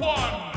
one,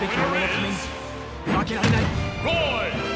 べき者のために負けられない Roy